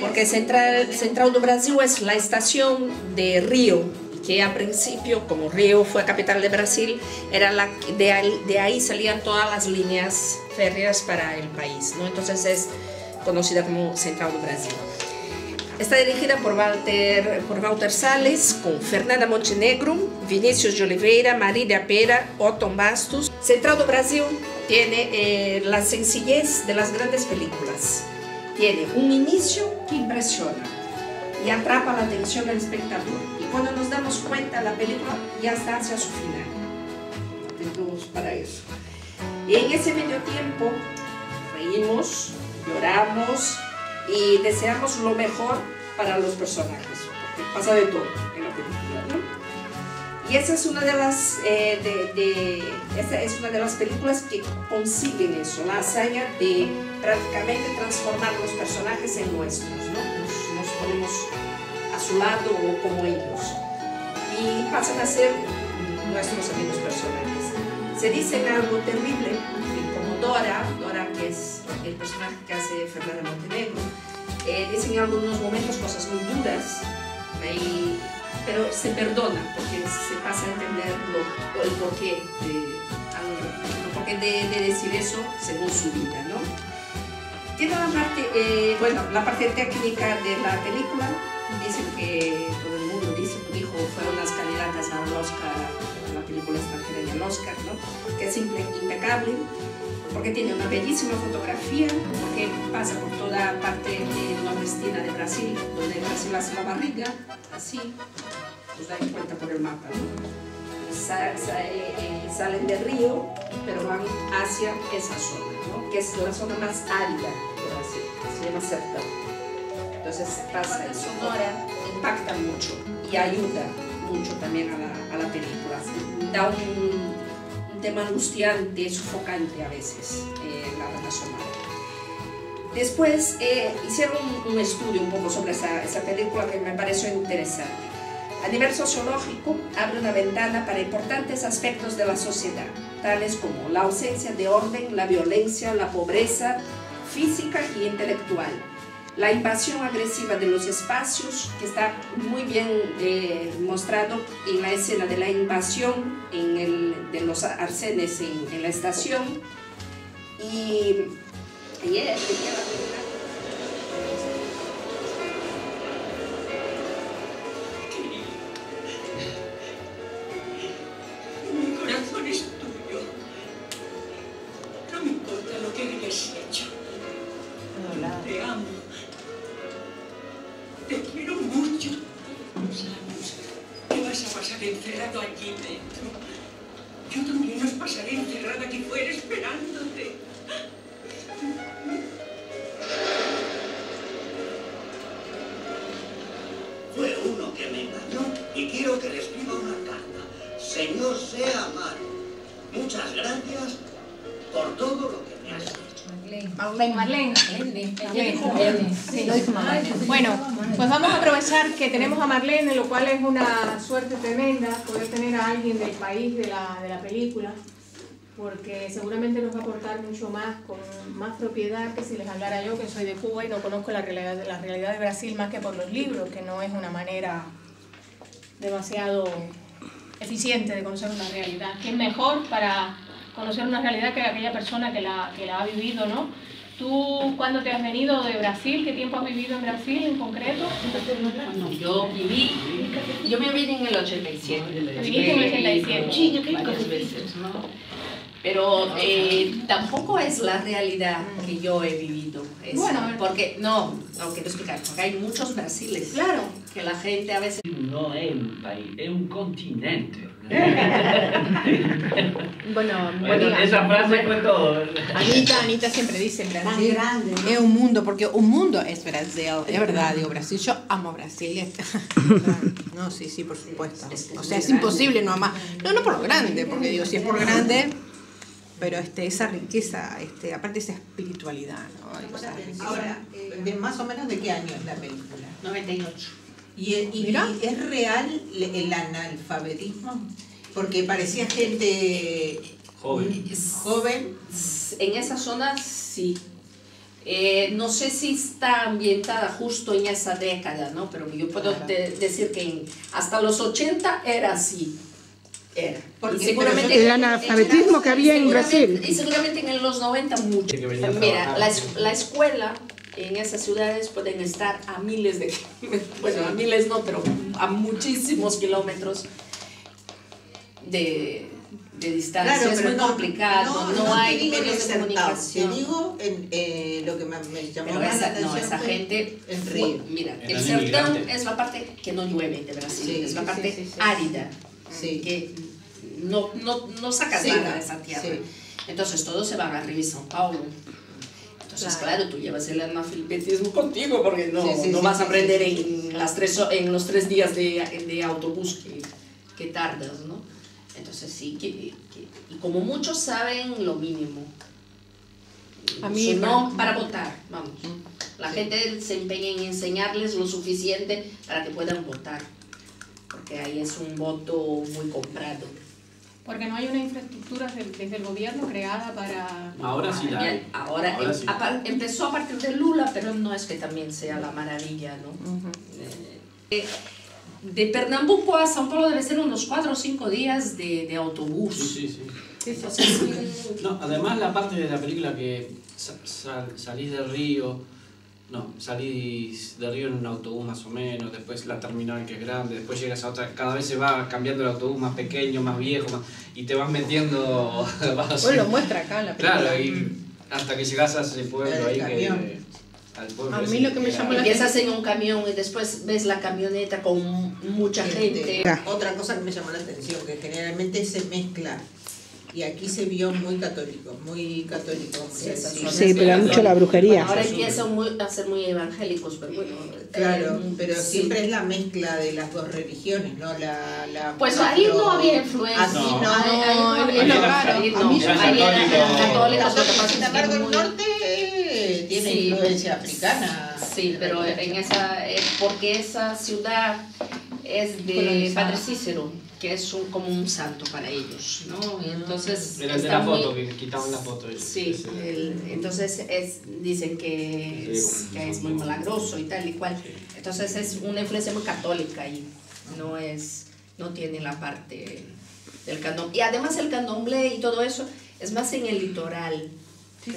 Porque Central, Central do Brasil es la estación de Río, que a principio, como Río fue capital de Brasil, era la, de, ahí, de ahí salían todas las líneas férreas para el país. ¿no? Entonces es conocida como Central do Brasil. Está dirigida por Walter, por Walter Salles, con Fernanda Montenegro, Vinícius de Oliveira, Marília Pera, Otto Bastos. Central do Brasil tiene eh, la sencillez de las grandes películas. Tiene un inicio que impresiona y atrapa la atención del espectador. Y cuando nos damos cuenta, la película ya está hacia su final. Para eso. Y en ese medio tiempo, reímos, lloramos, y deseamos lo mejor para los personajes, porque pasa de todo en la película. Esa es una de las, eh, de, esa es una de las películas que consiguen eso, la hazaña de prácticamente transformar los personajes en nuestros, ¿no? Nos, ponemos a su lado o como ellos y pasan a ser nuestros amigos personajes. Se dicen algo terrible, como Dora, Dora que es el personaje que hace Fernanda Montenegro, eh, dicen en algunos momentos cosas muy duras, y, pero se perdona porque se pasa a entender lo, el porqué de, el porqué de, de, decir eso según su vida. ¿no? Tiene la parte, eh, bueno, la parte técnica de la película, dicen que todo el mundo dice, dijo, fueron las candidatas al Oscar, la película extranjera en el Oscar, ¿no? que es impecable porque tiene una bellísima fotografía, porque pasa por toda parte de nordestina de Brasil, donde Brasil hace la barriga, así, os dais cuenta por el mapa, ¿no? Eh, salen del río, pero van hacia esa zona, ¿no? que es la zona más árida de Brasil, se llama Sertão. Entonces pasa sonora, impacta mucho y ayuda mucho también a la, a la película. Da un, tema angustiante, sofocante a veces, eh, la sonora. Después eh, hicieron un, un, estudio un poco sobre esa, esa película que me pareció interesante. A nivel sociológico, abre una ventana para importantes aspectos de la sociedad, tales como la ausencia de orden, la violencia, la pobreza física y intelectual, la invasión agresiva de los espacios, que está muy bien eh, mostrado en la escena de la invasión en el, de los arcenes en, la estación. Y Señor sea amado. Muchas gracias por todo lo que me has hecho. Marlene. Marlene. Bueno, pues vamos a aprovechar que tenemos a Marlene, lo cual es una suerte tremenda poder tener a alguien del país de la, de la película, porque seguramente nos va a aportar mucho más, con más propiedad que si les hablara yo, que soy de Cuba y no conozco la realidad, la realidad de Brasil más que por los libros, que no es una manera demasiado eficiente de conocer una realidad, es mejor para conocer una realidad que aquella persona que la, que la ha vivido, ¿no? ¿Tú cuándo te has venido de Brasil? ¿Qué tiempo has vivido en Brasil en concreto? No, yo viví, yo me vine en el 87. Viniste en el 87. Sí, varias veces, ¿no? Pero eh, tampoco es la realidad que yo he vivido. Es, Bueno, porque, no, no quiero explicar, porque hay muchos Brasiles. Claro. Que la gente a veces... No è un paese, è un continente. Bueno, Bueno, esa frase fue todo. Anita, Anita siempre dice Brasil es un mundo, porque un mundo es Brasil, es verdad, digo Brasil, yo amo Brasil. No, sí, sí, por supuesto. O sea, es imposible no amar. No, no por lo grande, porque digo, si es por grande, pero este, esa riqueza, este, aparte esa espiritualidad, ¿no? Esa. Ahora, eh, de más o menos de qué año es la película. 98. ¿Y, y- Mira. y es real el analfabetismo? Porque parecía gente Joven. joven. En esa zona sí. Eh, no sé si está ambientada justo en esa década, ¿no? Pero yo puedo de- decir que en- hasta los 80 era así. Era. Porque Y seguramente El analfabetismo que había en Brasil. Y seguramente en los 90 mucho. Mira, la, es- la escuela en esas ciudades pueden estar a miles de bueno, a miles no, pero a muchísimos kilómetros de, de distancia. es muy no- complicado, no, te hay digo medios de comunicación. Te digo en, eh, lo que me, me llamó Pero más la esa, atención. no, esa gente, En Río. mira, el sertón inmigrantes. es la parte que no llueve de Brasil, Sí, es la parte sí, sí, sí. árida, Sí. que no, no, no sacas Sí, nada de esa tierra. sí. Entonces todos se van arriba y São Paulo. Entonces, claro, tú llevas el analfabetismo contigo porque no, Sí, sí, no sí, vas a aprender en, las tres, en los tres días de, de autobús que, que tardas, ¿no? Entonces sí, que, que- y como muchos saben lo mínimo. A mí, por no ejemplo, para votar, vamos. La gente se empeña en enseñarles lo suficiente para que puedan votar, porque ahí es un voto muy comprado. Porque no hay una infraestructura de- desde el gobierno creada para... Ahora sí la hay. Ahora, Ahora em- sí. a empezó a partir de Lula, pero no es que también sea la maravilla, ¿no? Eh, de Pernambuco a São Paulo debe ser unos cuatro o cinco días de, de autobús. Sí, sí, sí. Entonces, No, además la parte de la película que sa- sal- salís del río, no, salís del río en un autobús más o menos, después la terminal que es grande, después llegas a otra, cada vez se va cambiando el autobús más pequeño, más viejo, más, y te vas metiendo... vas Bueno, lo muestra acá en la película. claro, y hasta que llegas a ese pueblo ahí camión. que... Al pueblo A mí lo que me llamó la empiezas en un camión y después ves la camioneta con mucha gente. Otra cosa que me llamó la atención, que generalmente se mezcla. Y aquí se vio muy católico, muy católico. Sí, Sí, pero mucho la brujería. Ahora empiezan muy- a ser muy evangélicos, pero bueno. Claro, eh, pero sí. siempre es la mezcla de las dos religiones, ¿no? La, la Pues ahí no había influencia. Así No. no. No no. que embargo, el muy- norte eh, tiene Sí. influencia africana. Sí, pero en esa, eh, porque esa ciudad es de. Padre Cícero, que es un- como un santo para ellos, ¿no? Y entonces el de la muy- foto, que quitaban la foto. Sí, ese. el- entonces es, dicen que es, que es muy milagroso y tal y cual. Entonces es una influencia muy católica ahí, no es, no tiene la parte del candomblé. Y además el candomblé y todo eso es más en el litoral,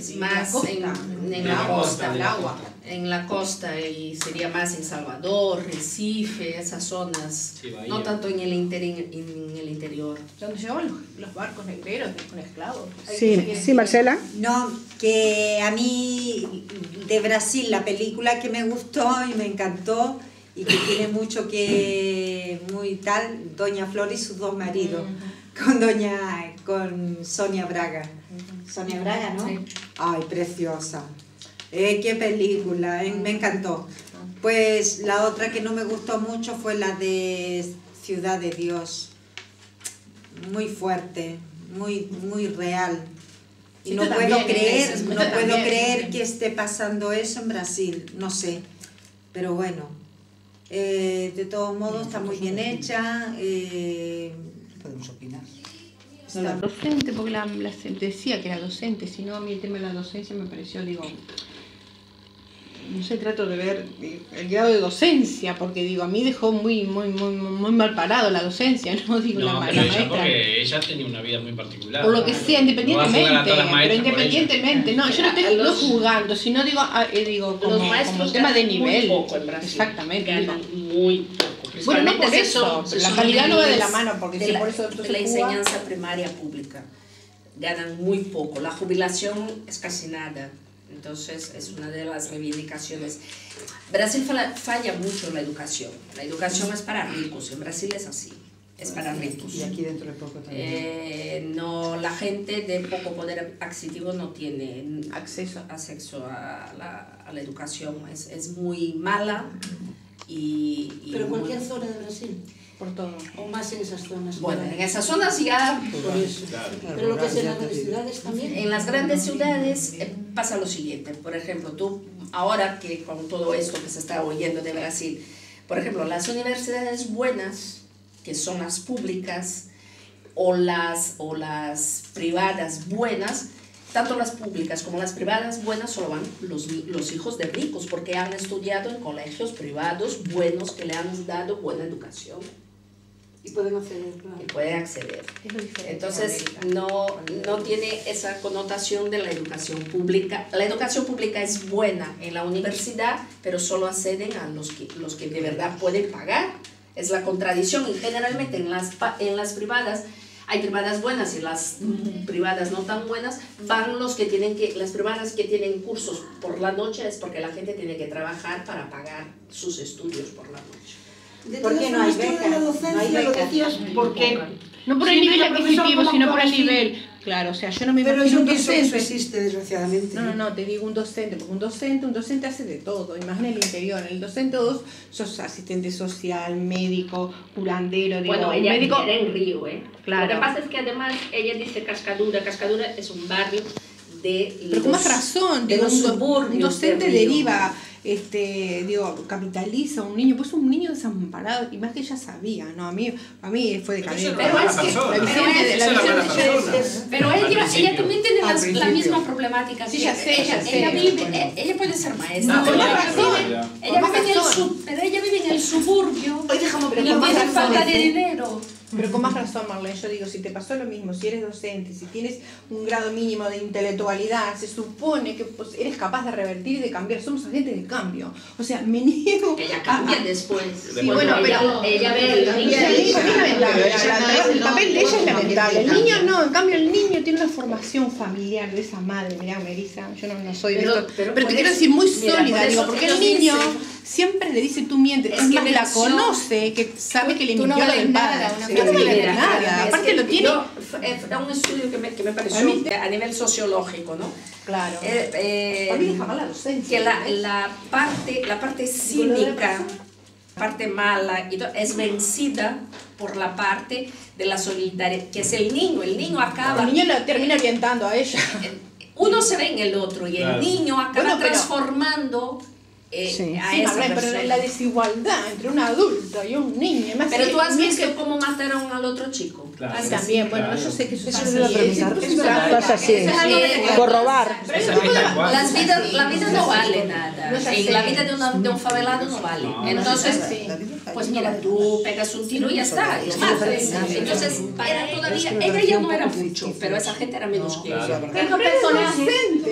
sí, más la costa. en, en la la costa, el agua. en la costa y sería más en Salvador, Recife, esas zonas, Sí, no tanto en el, inter- en el interior. Donde llevaban los, los barcos negreros con esclavos. Sí, sí, Marcela. No, que a mí de Brasil la película que me gustó y me encantó y que tiene mucho que muy tal, Doña Flor y sus dos maridos, con Doña con Sonia Braga. Sonia Braga, ¿no? Sí. Ay, preciosa. Eh, qué película, eh, me encantó. Pues la otra que no me gustó mucho fue la de Ciudad de Dios. Muy fuerte, muy muy real. Y no puedo también, creer, no puedo también, creer que esté pasando eso en Brasil, no sé. Pero bueno, eh, de todos modos está muy bien hecha. eh, Podemos opinar. No, la docente, porque la, la decía que era docente, si no a mí el tema de la docencia me pareció, digo, no sé, trato de ver el grado de docencia, porque digo, a mí dejó muy, muy, muy, muy mal parado la docencia, no digo la, No, pero la ella, maestra. porque ella tenía una vida muy particular. Por lo que ¿no? sea, independientemente, pero independientemente, no, yo no estoy los- no juzgando, sino digo, ah, eh, digo como, Los como maestros tema de nivel. muy poco en Brasil. Exactamente. Ganan digo. muy poco. Bueno, no por eso, si la calidad no va de la mano, porque de si la, por eso de la enseñanza primaria pública. Ganan muy poco. La jubilación es casi nada. Entonces es una de las reivindicaciones. Brasil falla, falla mucho en la educación. La educación es para ricos. En Brasil es así. Es para ricos. Y aquí dentro de poco también. Eh, no, la gente de poco poder adquisitivo no tiene Acceso. acceso a la, a la educación. Es, es muy mala y... y Pero muy- cualquier zona de Brasil, Por todo. o más en esas zonas. Bueno, en esas zonas ya... Por eso. Pero lo que es en las grandes ciudades también. En las grandes ciudades eh, pasa lo siguiente, por ejemplo, tú ahora que con todo esto que se está oyendo de Brasil, por ejemplo, las universidades buenas, que son las públicas, o las, o las privadas buenas, tanto las públicas como las privadas buenas solo van los, los hijos de ricos porque han estudiado en colegios privados buenos que le han dado buena educación Y pueden acceder, claro. y pueden acceder. Entonces, no, no tiene esa connotación de la educación pública. La educación pública es buena en la universidad, pero solo acceden a los que, los que de verdad pueden pagar. Es la contradicción. Y generalmente en las, en las privadas, hay privadas buenas y las privadas no tan buenas, van los que tienen que, las privadas que tienen cursos por la noche es porque la gente tiene que trabajar para pagar sus estudios por la noche. De ¿Por qué no hay becas? la No docencia hay lo becas. decías porque... No por el Sí, nivel adquisitivo, ¿cómo sino por el nivel. Claro, o sea, yo no me Pero imagino yo un pienso que eso docente. existe, desgraciadamente. No, no, no, te digo un docente, porque un docente, un docente hace de todo, más en el interior. En el docente vos sos asistente social, médico, curandero, digo, Bueno, un ella médico. era en Río, ¿eh? Claro. Lo que pasa es que además ella dice Cascadura. Cascadura es un barrio de Pero con más razón, de digo, los un, un docente de Río. deriva, este, digo, capitaliza a un niño, pues un niño desamparado, y más que ella sabía, ¿no? A mí, a mí fue decadente. Pero es que- La pero visión es- de- la de Pero ella, también tiene la misma problemática. Sí, que ya sé, ella, ella vive, eh, ella puede ser maestra. Ella vive- Ella Con vive en el más sub- pero ella vive en el suburbio Hoy dejamos y razón, falta de dinero. Pero con más razón, Marlene, yo digo, si te pasó lo mismo, si eres docente, si tienes un grado mínimo de intelectualidad, se supone que pues, eres capaz de revertir y de cambiar. Somos agentes de cambio. O sea, me niego. Ella a- cambia a- después. Sí, bueno, pero- ella ve el niño. papel de ella es lamentable. El niño no. en cambio el niño tiene una formación familiar de esa madre, mirá, Melissa, yo no, no soy de Pero- esto, pero pero, te quiero decir muy sólida, digo, porque el niño siempre le dice tú mientes, Es es, que más, la conoce, que sabe que le no mintió lo vales del nada, padre. Sí, cosa no vale Mira, nada. es Aparte que lo tiene. yo- fue fue un estudio que me, que me pareció A mí- a nivel sociológico, ¿no? Claro. Eh, eh, A mí deja mal la docencia. que la, la parte, la parte cínica, la parte mala, es vencida por la parte de la solidaridad, que es el niño. El niño acaba, El niño la termina orientando a ella. uno se ve en el otro y el Claro. niño acaba Bueno, pero- transformando eh, Sí. a Sí, esa Marlene, pero la desigualdad entre un adulto y un niño. Pero tú has visto que- cómo mataron al otro chico. Claro. Así. También, bueno, Claro. yo sé que eso es Eso así. Las vidas, la vida no vale nada. La vida de, una- de un favelado no vale. No, Entonces, pues mira, tú pegas un tiro y ya está. Entonces, era todavía, ella ya no era mucho, pero esa gente era menos que ella. Estos personajes,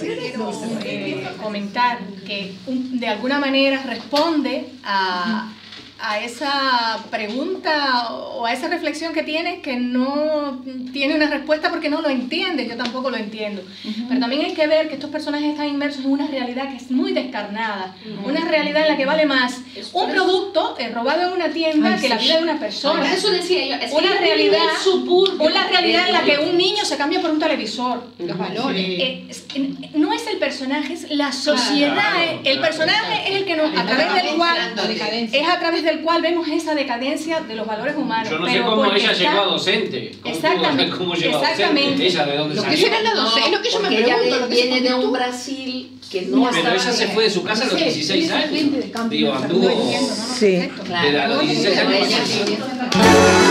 quiero eh, comentar que de alguna manera responde a, a esa pregunta o a esa reflexión que tienes que no tiene una respuesta porque no lo entiendes, yo tampoco lo entiendo. Pero también hay que ver que estos personajes están inmersos en una realidad que es muy descarnada, una realidad en la que vale más un producto eh, robado en una tienda que la vida de una persona. Eso decía yo, es una realidad, suburbio una realidad en la que un niño se cambia por un televisor. Los valores. Eh, es- no es el personaje, es la sociedad. Claro, eh. el claro. personaje es el que nos, a través del cual, es a través del cual vemos esa decadencia de los valores humanos. Yo no sé Pero cómo porque ella está- llegó a docente. ¿Cómo Exactamente, ¿Cómo llegó a exactamente. ¿Ella de dónde Lo que salió? será la docente, es lo que yo me porque ella pregunto. de- lo que se viene de un. Brasil que no Pero ella se fue de su casa a los Sí, 16 esa años. Digo, no anduvo no, no, Sí. de a los 16 Pero años.